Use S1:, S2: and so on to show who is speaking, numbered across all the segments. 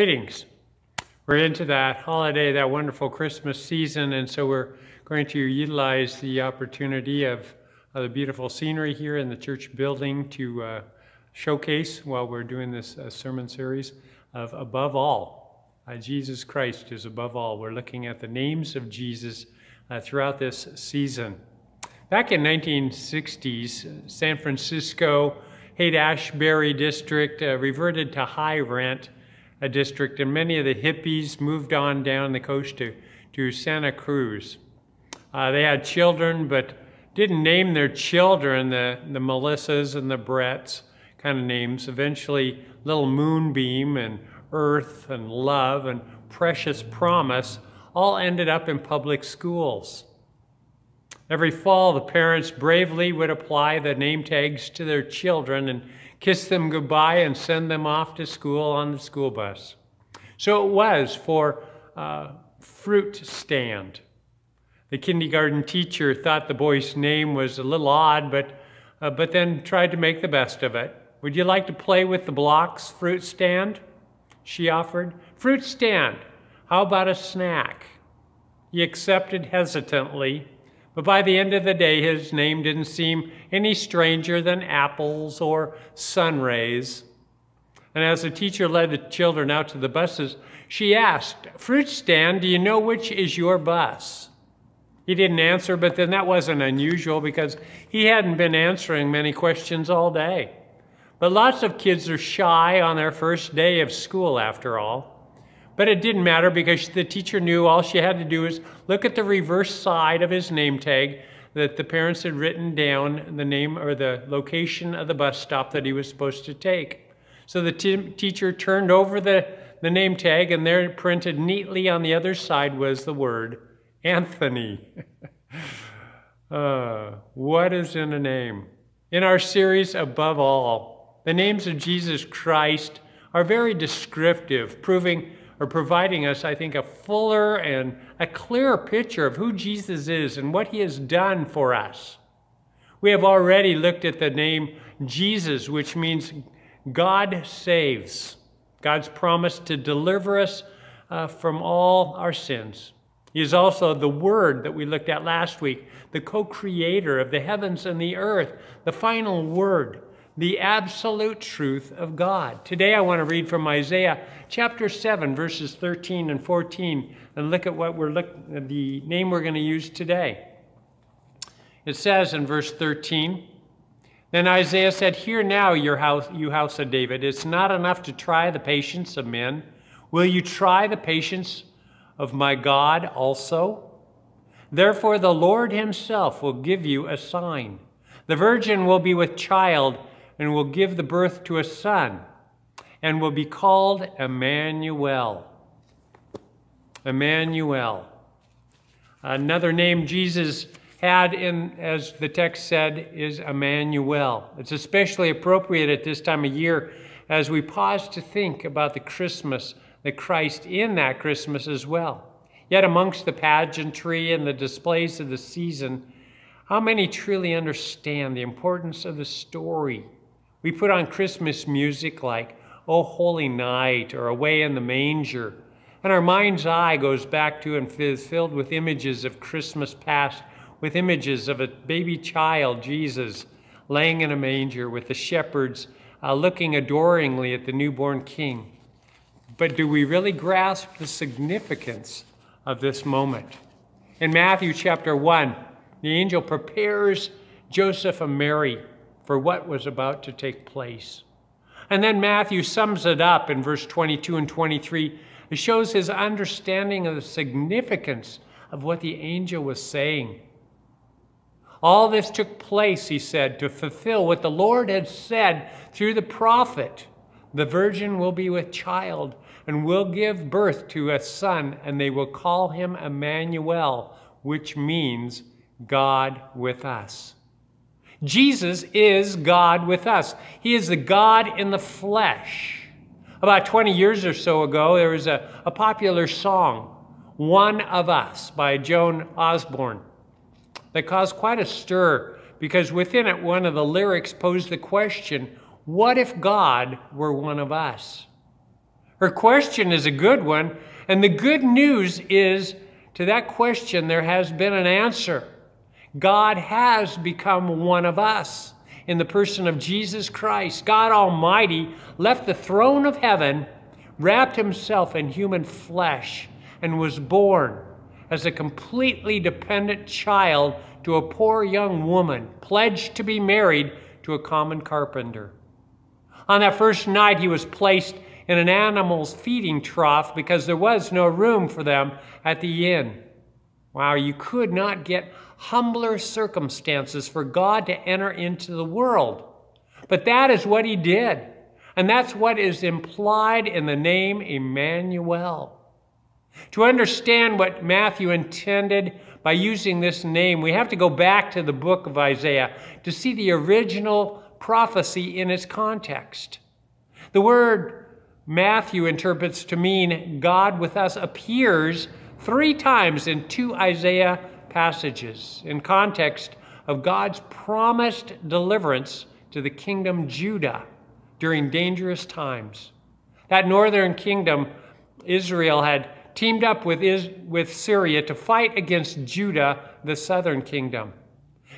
S1: Greetings. We're into that holiday, that wonderful Christmas season, and so we're going to utilize the opportunity of, of the beautiful scenery here in the church building to uh, showcase while we're doing this uh, sermon series of Above All. Uh, Jesus Christ is above all. We're looking at the names of Jesus uh, throughout this season. Back in 1960s, San Francisco Haight-Ashbury district uh, reverted to high rent a district, and many of the hippies moved on down the coast to, to Santa Cruz. Uh, they had children, but didn't name their children the, the Melissas and the Bretts kind of names. Eventually, Little Moonbeam and Earth and Love and Precious Promise all ended up in public schools. Every fall, the parents bravely would apply the name tags to their children and kiss them goodbye and send them off to school on the school bus. So it was for Fruit Stand. The kindergarten teacher thought the boy's name was a little odd, but, uh, but then tried to make the best of it. Would you like to play with the blocks, Fruit Stand? She offered. Fruit Stand, how about a snack? He accepted hesitantly but by the end of the day, his name didn't seem any stranger than apples or sun rays. And as the teacher led the children out to the buses, she asked, Fruit stand, do you know which is your bus? He didn't answer, but then that wasn't unusual because he hadn't been answering many questions all day. But lots of kids are shy on their first day of school, after all. But it didn't matter because the teacher knew all she had to do was look at the reverse side of his name tag that the parents had written down the name or the location of the bus stop that he was supposed to take. So the teacher turned over the, the name tag, and there printed neatly on the other side was the word Anthony. uh, what is in a name? In our series, Above All, the names of Jesus Christ are very descriptive, proving or providing us, I think, a fuller and a clearer picture of who Jesus is and what he has done for us. We have already looked at the name Jesus, which means God saves. God's promise to deliver us uh, from all our sins. He is also the Word that we looked at last week, the co creator of the heavens and the earth, the final Word the absolute truth of God. Today I want to read from Isaiah chapter 7, verses 13 and 14, and look at what we're look, the name we're going to use today. It says in verse 13, Then Isaiah said, Hear now, your house, you house of David, it's not enough to try the patience of men. Will you try the patience of my God also? Therefore, the Lord himself will give you a sign. The virgin will be with child and will give the birth to a son, and will be called Immanuel. Immanuel. Another name Jesus had in, as the text said, is Immanuel. It's especially appropriate at this time of year as we pause to think about the Christmas, the Christ in that Christmas as well. Yet amongst the pageantry and the displays of the season, how many truly understand the importance of the story we put on Christmas music like Oh Holy Night or Away in the Manger, and our mind's eye goes back to and is filled with images of Christmas past, with images of a baby child, Jesus, laying in a manger with the shepherds uh, looking adoringly at the newborn king. But do we really grasp the significance of this moment? In Matthew chapter 1, the angel prepares Joseph and Mary for what was about to take place. And then Matthew sums it up in verse 22 and 23. It shows his understanding of the significance of what the angel was saying. All this took place, he said, to fulfill what the Lord had said through the prophet. The virgin will be with child and will give birth to a son, and they will call him Immanuel, which means God with us. Jesus is God with us. He is the God in the flesh. About 20 years or so ago, there was a, a popular song, One of Us, by Joan Osborne, that caused quite a stir because within it, one of the lyrics posed the question, What if God were one of us? Her question is a good one, and the good news is to that question there has been an answer. God has become one of us in the person of Jesus Christ. God Almighty left the throne of heaven, wrapped himself in human flesh, and was born as a completely dependent child to a poor young woman, pledged to be married to a common carpenter. On that first night, he was placed in an animal's feeding trough because there was no room for them at the inn. Wow, you could not get humbler circumstances for God to enter into the world. But that is what he did. And that's what is implied in the name Immanuel. To understand what Matthew intended by using this name, we have to go back to the book of Isaiah to see the original prophecy in its context. The word Matthew interprets to mean God with us appears three times in two Isaiah passages in context of God's promised deliverance to the kingdom Judah during dangerous times. That northern kingdom, Israel, had teamed up with, Is- with Syria to fight against Judah, the southern kingdom.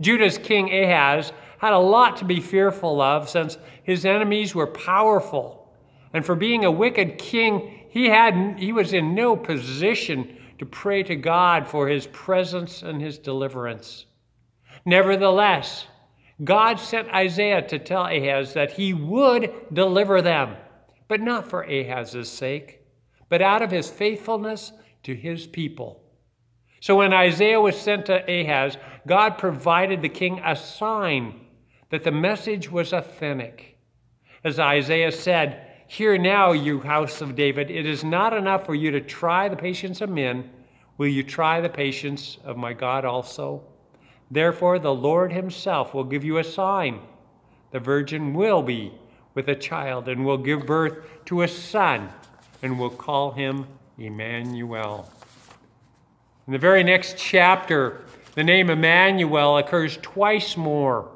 S1: Judah's king Ahaz had a lot to be fearful of since his enemies were powerful. And for being a wicked king, he, had, he was in no position to pray to God for his presence and his deliverance. Nevertheless, God sent Isaiah to tell Ahaz that he would deliver them, but not for Ahaz's sake, but out of his faithfulness to his people. So when Isaiah was sent to Ahaz, God provided the king a sign that the message was authentic. As Isaiah said, Hear now, you house of David, it is not enough for you to try the patience of men. Will you try the patience of my God also? Therefore, the Lord himself will give you a sign. The virgin will be with a child and will give birth to a son and will call him Immanuel. In the very next chapter, the name Immanuel occurs twice more.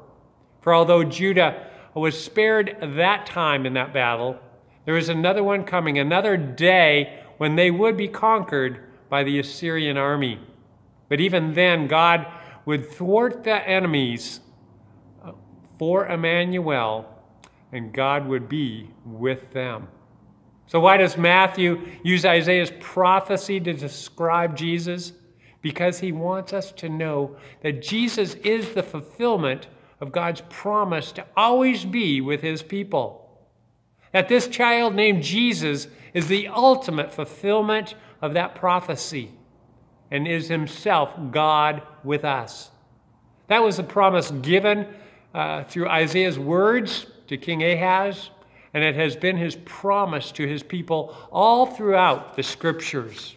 S1: For although Judah was spared that time in that battle, there is another one coming, another day when they would be conquered by the Assyrian army. But even then, God would thwart the enemies uh, for Immanuel, and God would be with them. So, why does Matthew use Isaiah's prophecy to describe Jesus? Because he wants us to know that Jesus is the fulfillment of God's promise to always be with his people that this child named Jesus is the ultimate fulfillment of that prophecy and is himself God with us. That was the promise given uh, through Isaiah's words to King Ahaz, and it has been his promise to his people all throughout the scriptures.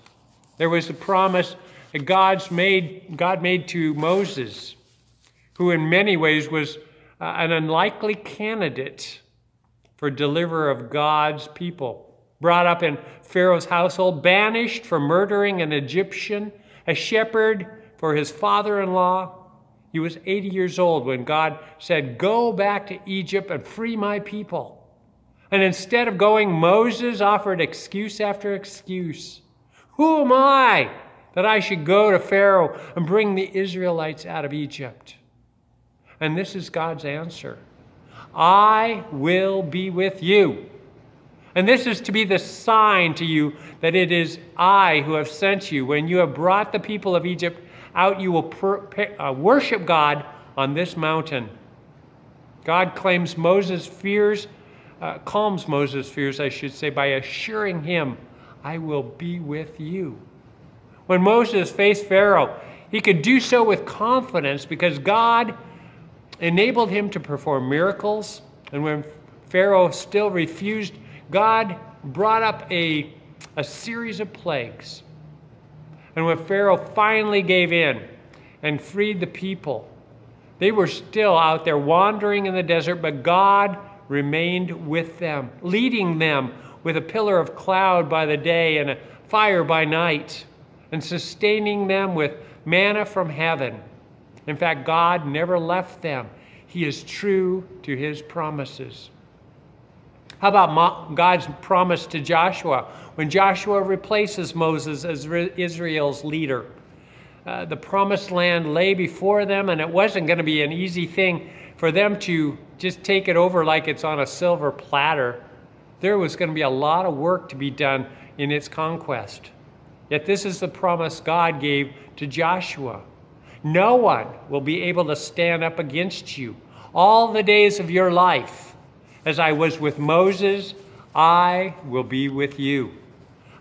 S1: There was a promise that God's made, God made to Moses, who in many ways was uh, an unlikely candidate for deliverer of God's people. Brought up in Pharaoh's household, banished for murdering an Egyptian, a shepherd for his father in law. He was 80 years old when God said, Go back to Egypt and free my people. And instead of going, Moses offered excuse after excuse. Who am I that I should go to Pharaoh and bring the Israelites out of Egypt? And this is God's answer. I will be with you. And this is to be the sign to you that it is I who have sent you. When you have brought the people of Egypt out, you will uh, worship God on this mountain. God claims Moses' fears, uh, calms Moses' fears, I should say, by assuring him, I will be with you. When Moses faced Pharaoh, he could do so with confidence because God enabled him to perform miracles. And when Pharaoh still refused, God brought up a, a series of plagues. And when Pharaoh finally gave in and freed the people, they were still out there wandering in the desert, but God remained with them, leading them with a pillar of cloud by the day and a fire by night, and sustaining them with manna from heaven. In fact, God never left them. He is true to his promises. How about God's promise to Joshua when Joshua replaces Moses as Israel's leader? Uh, the promised land lay before them, and it wasn't going to be an easy thing for them to just take it over like it's on a silver platter. There was going to be a lot of work to be done in its conquest. Yet this is the promise God gave to Joshua. No one will be able to stand up against you all the days of your life. As I was with Moses, I will be with you.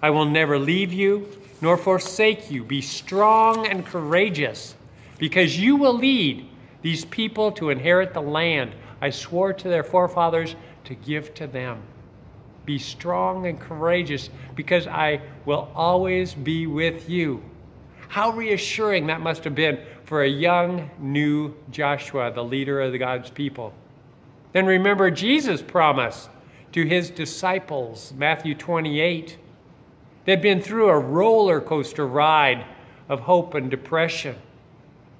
S1: I will never leave you nor forsake you. Be strong and courageous, because you will lead these people to inherit the land I swore to their forefathers to give to them. Be strong and courageous, because I will always be with you. How reassuring that must have been for a young, new Joshua, the leader of God's people. Then remember Jesus' promise to his disciples, Matthew 28. They'd been through a roller coaster ride of hope and depression.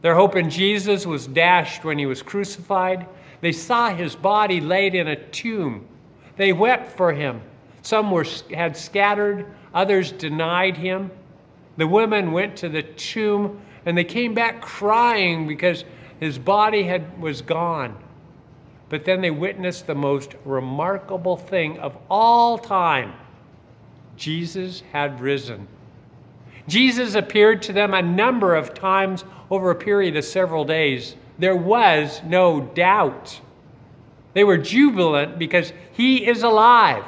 S1: Their hope in Jesus was dashed when he was crucified. They saw his body laid in a tomb. They wept for him. Some were, had scattered, others denied him. The women went to the tomb and they came back crying because his body had, was gone. But then they witnessed the most remarkable thing of all time Jesus had risen. Jesus appeared to them a number of times over a period of several days. There was no doubt. They were jubilant because he is alive.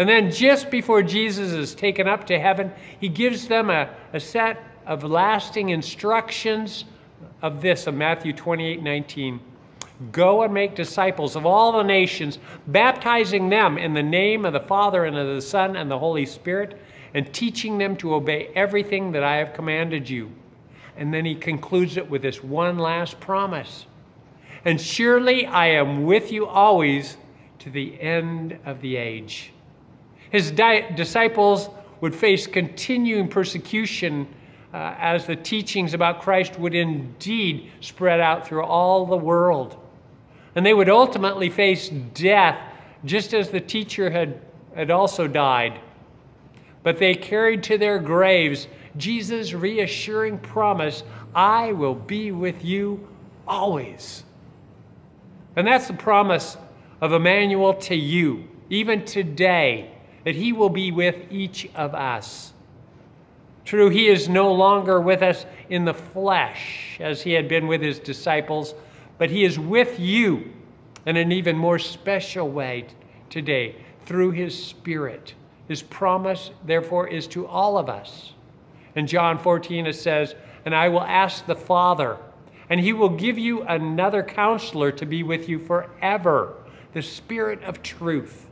S1: And then, just before Jesus is taken up to heaven, he gives them a, a set of lasting instructions of this of Matthew 28 19. Go and make disciples of all the nations, baptizing them in the name of the Father and of the Son and the Holy Spirit, and teaching them to obey everything that I have commanded you. And then he concludes it with this one last promise. And surely I am with you always to the end of the age. His disciples would face continuing persecution uh, as the teachings about Christ would indeed spread out through all the world. And they would ultimately face death, just as the teacher had, had also died. But they carried to their graves Jesus' reassuring promise I will be with you always. And that's the promise of Immanuel to you, even today, that he will be with each of us. True, he is no longer with us in the flesh as he had been with his disciples, but he is with you in an even more special way today through his Spirit. His promise, therefore, is to all of us. In John 14, it says, And I will ask the Father, and he will give you another counselor to be with you forever, the Spirit of truth.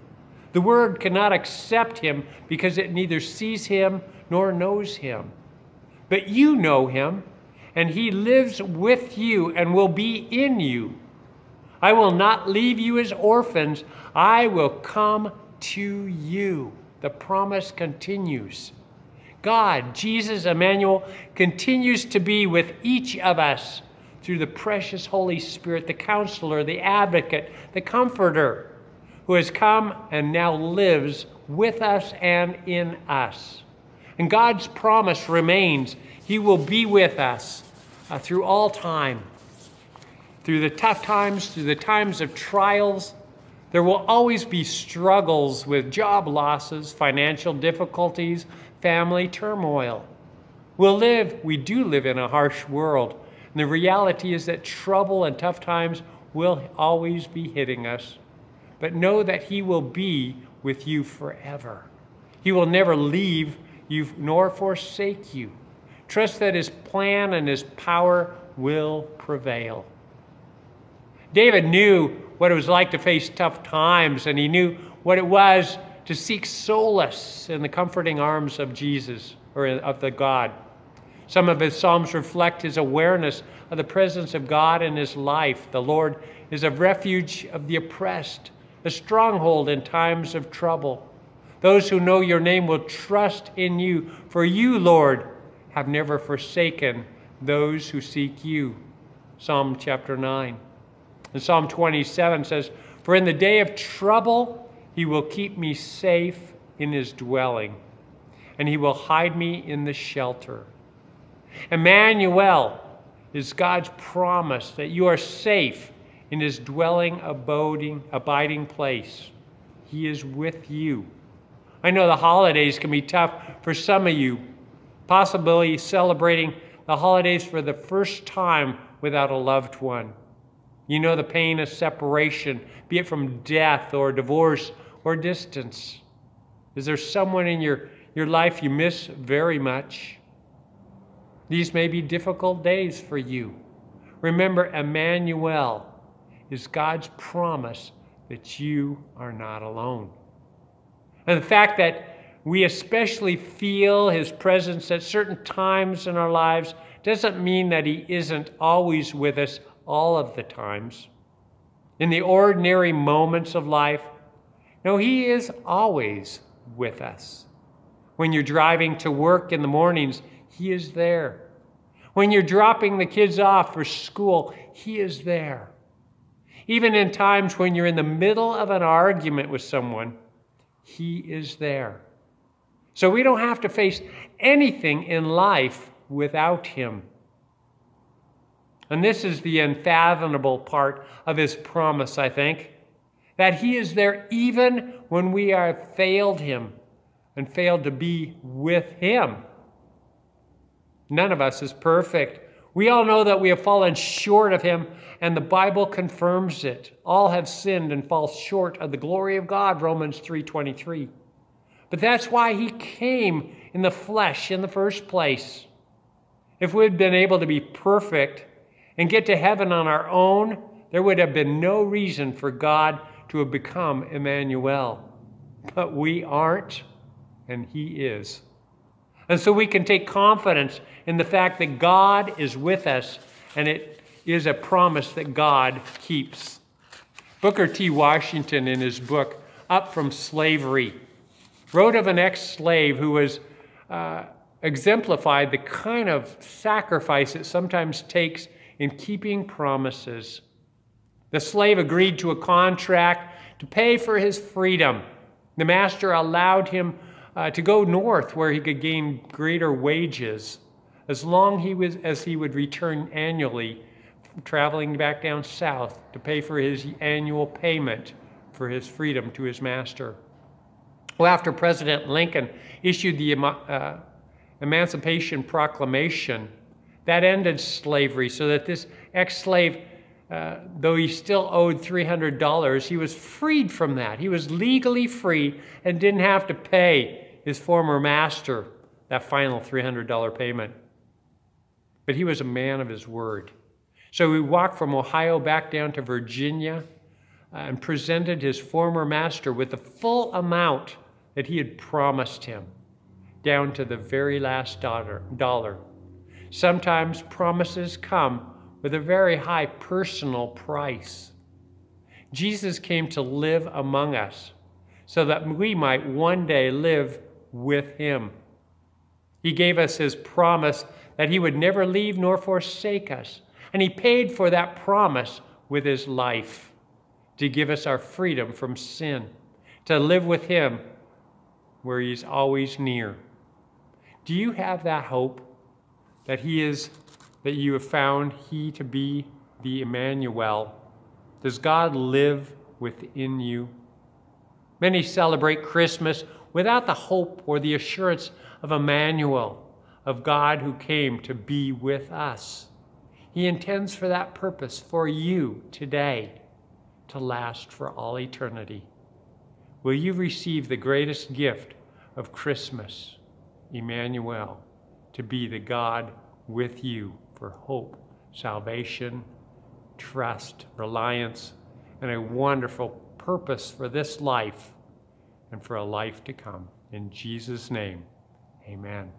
S1: The Word cannot accept him because it neither sees him nor knows him. But you know him, and he lives with you and will be in you. I will not leave you as orphans, I will come to you. The promise continues. God, Jesus, Immanuel, continues to be with each of us through the precious Holy Spirit, the counselor, the advocate, the comforter, who has come and now lives with us and in us. And God's promise remains He will be with us uh, through all time. Through the tough times, through the times of trials, there will always be struggles with job losses, financial difficulties, family turmoil. We'll live, we do live in a harsh world. And the reality is that trouble and tough times will always be hitting us. But know that He will be with you forever. He will never leave you nor forsake you. Trust that his plan and his power will prevail. David knew what it was like to face tough times, and he knew what it was to seek solace in the comforting arms of Jesus or of the God. Some of his Psalms reflect his awareness of the presence of God in his life. The Lord is a refuge of the oppressed, a stronghold in times of trouble. Those who know your name will trust in you, for you, Lord, have never forsaken those who seek you. Psalm chapter 9. And Psalm 27 says, For in the day of trouble He will keep me safe in his dwelling, and he will hide me in the shelter. Immanuel is God's promise that you are safe in his dwelling, abiding, abiding place. He is with you. I know the holidays can be tough for some of you, possibly celebrating the holidays for the first time without a loved one. You know the pain of separation, be it from death or divorce or distance. Is there someone in your, your life you miss very much? These may be difficult days for you. Remember, Immanuel is God's promise that you are not alone. And the fact that we especially feel his presence at certain times in our lives doesn't mean that he isn't always with us all of the times. In the ordinary moments of life, no, he is always with us. When you're driving to work in the mornings, he is there. When you're dropping the kids off for school, he is there. Even in times when you're in the middle of an argument with someone, he is there. So we don't have to face anything in life without Him. And this is the unfathomable part of His promise, I think, that He is there even when we have failed Him and failed to be with Him. None of us is perfect. We all know that we have fallen short of Him, and the Bible confirms it. All have sinned and fall short of the glory of God, Romans 3:23. But that's why He came in the flesh in the first place. If we had been able to be perfect and get to heaven on our own, there would have been no reason for God to have become Immanuel. But we aren't, and He is. And so we can take confidence in the fact that God is with us, and it is a promise that God keeps. Booker T. Washington, in his book, Up from Slavery, wrote of an ex slave who was uh, exemplified the kind of sacrifice it sometimes takes in keeping promises. The slave agreed to a contract to pay for his freedom. The master allowed him uh, to go north where he could gain greater wages as long he was, as he would return annually, traveling back down south to pay for his annual payment for his freedom to his master. Well, after President Lincoln issued the uh, Emancipation Proclamation, that ended slavery so that this ex slave, uh, though he still owed $300, he was freed from that. He was legally free and didn't have to pay his former master that final $300 payment. But he was a man of his word. So he walked from Ohio back down to Virginia uh, and presented his former master with the full amount that he had promised him, down to the very last dollar. Sometimes promises come with a very high personal price. Jesus came to live among us so that we might one day live with him. He gave us his promise that he would never leave nor forsake us, and he paid for that promise with his life to give us our freedom from sin, to live with him where He's always near. Do you have that hope that He is, that you have found He to be the Immanuel? Does God live within you? Many celebrate Christmas without the hope or the assurance of Immanuel, of God who came to be with us. He intends for that purpose for you today to last for all eternity will you receive the greatest gift of Christmas, Immanuel, to be the God with you for hope, salvation, trust, reliance, and a wonderful purpose for this life and for a life to come. In Jesus' name, amen.